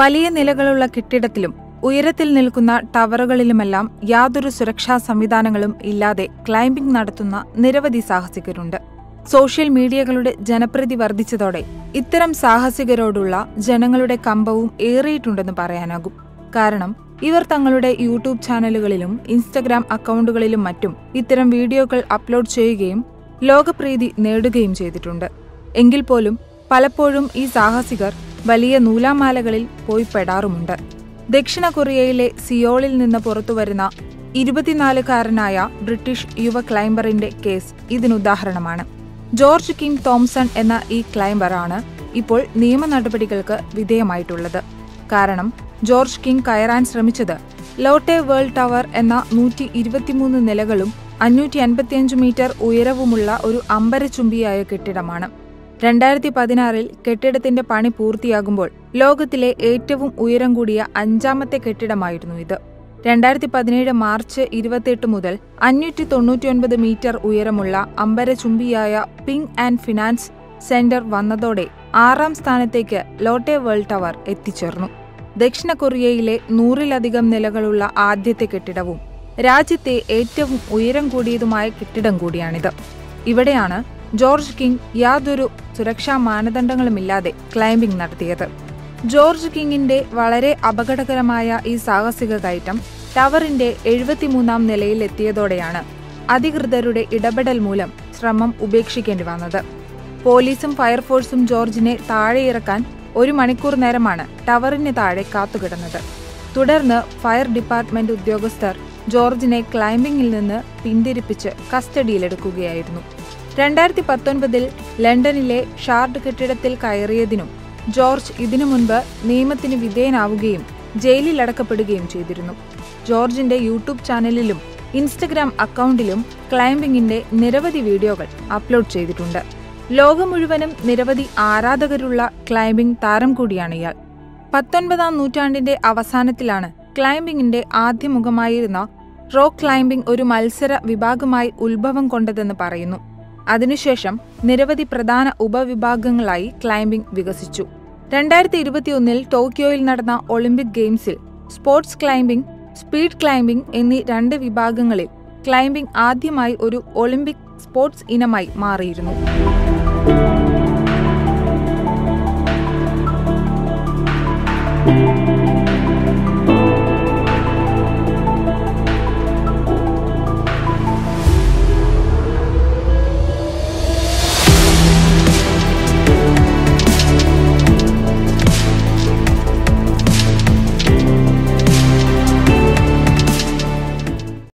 വലിയ നിലകളുള്ള കെട്ടിടത്തിലും ഉയരത്തിൽ നിൽക്കുന്ന ടവറുകളിലുമെല്ലാം യാതൊരു സുരക്ഷാ സംവിധാനങ്ങളും ഇല്ലാതെ ക്ലൈംബിംഗ് നടത്തുന്ന നിരവധി സാഹസികരുണ്ട്. സോഷ്യൽ മീഡിയകളുടെ ജനപ്രീതി വർദ്ധിച്ചതോടെ ഇത്തരം സാഹസികരോടുള്ള ജനങ്ങളുടെ കമ്പവും ഏറിയിട്ടുണ്ടെന്ന് പറയാനാകും. കാരണം ഇവർ തങ്ങളുടെ യൂട്യൂബ് ചാനലുകളിലും ഇൻസ്റ്റഗ്രാം അക്കൗണ്ടുകളിലും മറ്റും ഇത്തരം വീഡിയോകൾ അപ്ലോഡ് ചെയ്യുകയും ലോകപ്രീതി നേടുകയും ചെയ്തിട്ടുണ്ട്. എങ്കിൽ പോലും പലപ്പോഴും ഈ സാഹസികർ വലിയ നൂലാമാലകളിൽ പോയി പെടാറുമുണ്ട്. ദക്ഷിണ കൊറിയയിലെ സിയോളിൽ നിന്ന് പുറത്തുവരുന്ന ഇരുപത്തിനാലുകാരനായ ബ്രിട്ടീഷ് യുവ ക്ലൈംബറിന്റെ കേസ് ഇതിനുദാഹരണമാണ്. ജോർജ് കിങ് തോംസൺ എന്ന ഈ ക്ലൈംബറാണ് ഇപ്പോൾ നിയമ നടപടികൾക്ക് വിധേയമായിട്ടുള്ളത്. കാരണം ജോർജ് കിങ് കയറാൻ ശ്രമിച്ചത് ലോട്ടെ വേൾഡ് ടവർ എന്ന നൂറ്റി ഇരുപത്തിമൂന്ന് നിലകളും അഞ്ഞൂറ്റി അൻപത്തിയഞ്ച് മീറ്റർ ഉയരവുമുള്ള ഒരു അമ്പരചുംബിയായ കെട്ടിടമാണ്. രണ്ടായിരത്തി പതിനാറിൽ കെട്ടിടത്തിന്റെ പണി പൂർത്തിയാകുമ്പോൾ ലോകത്തിലെ ഏറ്റവും ഉയരം കൂടിയ അഞ്ചാമത്തെ കെട്ടിടമായിരുന്നു ഇത്. രണ്ടായിരത്തി പതിനേഴ് മാർച്ച് ഇരുപത്തിയെട്ട് മുതൽ അഞ്ഞൂറ്റി തൊണ്ണൂറ്റിയൊൻപത് മീറ്റർ ഉയരമുള്ള അമ്പരചുംബിയായ പിങ് ആൻഡ് ഫിനാൻസ് സെന്റർ വന്നതോടെ ആറാം സ്ഥാനത്തേക്ക് ലോട്ടെ വേൾഡ് ടവർ എത്തിച്ചേർന്നു. ദക്ഷിണ കൊറിയയിലെ നൂറിലധികം നിലകളുള്ള ആദ്യത്തെ കെട്ടിടവും രാജ്യത്തെ ഏറ്റവും ഉയരം കൂടിയതുമായ കെട്ടിടം കൂടിയാണിത്. ഇവിടെയാണ് ജോർജ് കിങ് യാതൊരു സുരക്ഷാ മാനദണ്ഡങ്ങളുമില്ലാതെ ക്ലൈംബിംഗ് നടത്തിയത്. ജോർജ് കിങ്ങിന്റെ വളരെ അപകടകരമായ ഈ സാഹസിക കയറ്റം ടവറിന്റെ എഴുപത്തിമൂന്നാം നിലയിൽ എത്തിയതോടെയാണ് അധികൃതരുടെ ഇടപെടൽ മൂലം ശ്രമം ഉപേക്ഷിക്കേണ്ടി വന്നത്. പോലീസും ഫയർഫോഴ്സും ജോർജിനെ താഴെയിറക്കാൻ ഒരു മണിക്കൂർ നേരമാണ് ടവറിന് താഴെ കാത്തുകിടന്നത്. തുടർന്ന് ഫയർ ഡിപ്പാർട്ട്മെന്റ് ഉദ്യോഗസ്ഥർ ജോർജിനെ ക്ലൈംബിംഗിൽ നിന്ന് പിന്തിരിപ്പിച്ച് കസ്റ്റഡിയിലെടുക്കുകയായിരുന്നു. രണ്ടായിരത്തി പത്തൊൻപതിൽ ലണ്ടനിലെ ഷാർഡ് കെട്ടിടത്തിൽ കയറിയതിനും ജോർജ് ഇതിനു മുൻപ് നിയമത്തിന് വിധേയനാവുകയും ജയിലിലടക്കപ്പെടുകയും ചെയ്തിരുന്നു. ജോർജിന്റെ യൂട്യൂബ് ചാനലിലും ഇൻസ്റ്റഗ്രാം അക്കൗണ്ടിലും ക്ലൈംബിങ്ങിന്റെ നിരവധി വീഡിയോകൾ അപ്ലോഡ് ചെയ്തിട്ടുണ്ട്. ലോകം മുഴുവനും നിരവധി ആരാധകരുള്ള ക്ലൈംബിംഗ് താരം കൂടിയാണ് ഇയാൾ. പത്തൊൻപതാം നൂറ്റാണ്ടിന്റെ അവസാനത്തിലാണ് ക്ലൈംബിങ്ങിന്റെ ആദ്യമുഖമായിരുന്ന റോക്ക് ക്ലൈംബിംഗ് ഒരു മത്സര വിഭാഗമായി ഉത്ഭവം കൊണ്ടതെന്ന് പറയുന്നു. അതിനുശേഷം നിരവധി പ്രധാന ഉപവിഭാഗങ്ങളായി ക്ലൈംബിംഗ് വികസിച്ചു. രണ്ടായിരത്തി ഇരുപത്തിയൊന്നിൽ ടോക്കിയോയിൽ നടന്ന ഒളിമ്പിക് ഗെയിംസിൽ സ്പോർട്സ് ക്ലൈംബിംഗ് സ്പീഡ് ക്ലൈംബിംഗ് എന്നീ രണ്ട് വിഭാഗങ്ങളിൽ ക്ലൈംബിംഗ് ആദ്യമായി ഒരു ഒളിമ്പിക് സ്പോർട്സ് ഇനമായി മാറിയിരുന്നു.